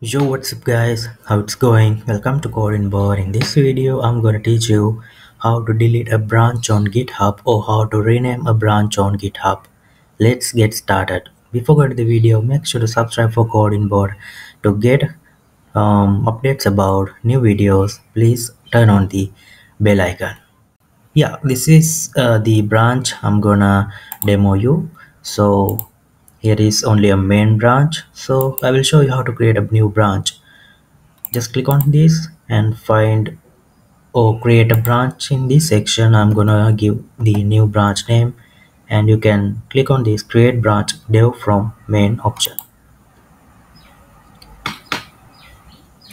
Yo what's up guys? How it's going? Welcome to CodingBot in this video I'm gonna teach you how to delete a branch on github or how to rename a branch on github. Let's get started. Before going to the video make sure to subscribe for CodingBot to get um, updates about new videos. Please turn on the bell icon. Yeah this is uh, the branch I'm gonna demo you. So here is only a main branch so I will show you how to create a new branch. Just click on this and find or create a branch in this section. I'm gonna give the new branch name and you can click on this create branch dev from main option.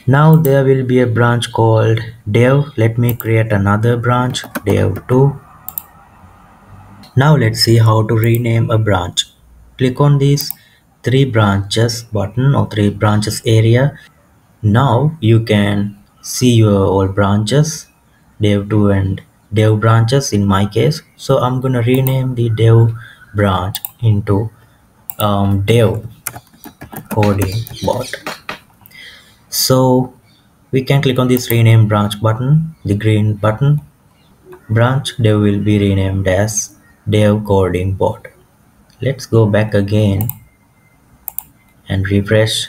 Now there will be a branch called dev. Let me create another branch dev2 now let's see how to rename a branch click on this three branches button or three branches area. Now you can see your all branches dev2 and dev branches in my case. So i'm gonna rename the dev branch into um, dev coding bot. So we can click on this rename branch button the green button. Branch dev will be renamed as dev coding bot let's go back again and refresh.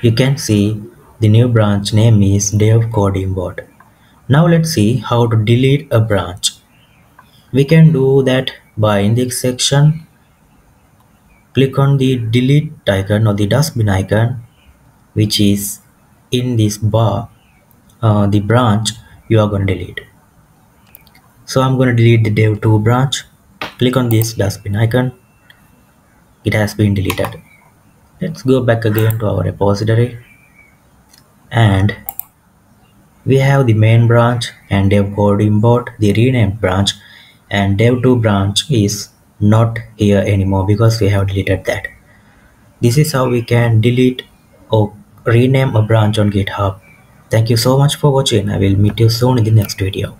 You can see the new branch name is dev coding bot now let's see how to delete a branch. We can do that by in this section. Click on the delete icon or the dustbin icon which is in this bar uh, the branch you are going to delete. So i'm going to delete the dev2 branch click on this dustbin icon. It has been deleted. Let's go back again to our repository. And we have the main branch and dev coding import the renamed branch. And dev2 branch is not here anymore because we have deleted that. This is how we can delete or rename a branch on github. Thank you so much for watching. I will meet you soon in the next video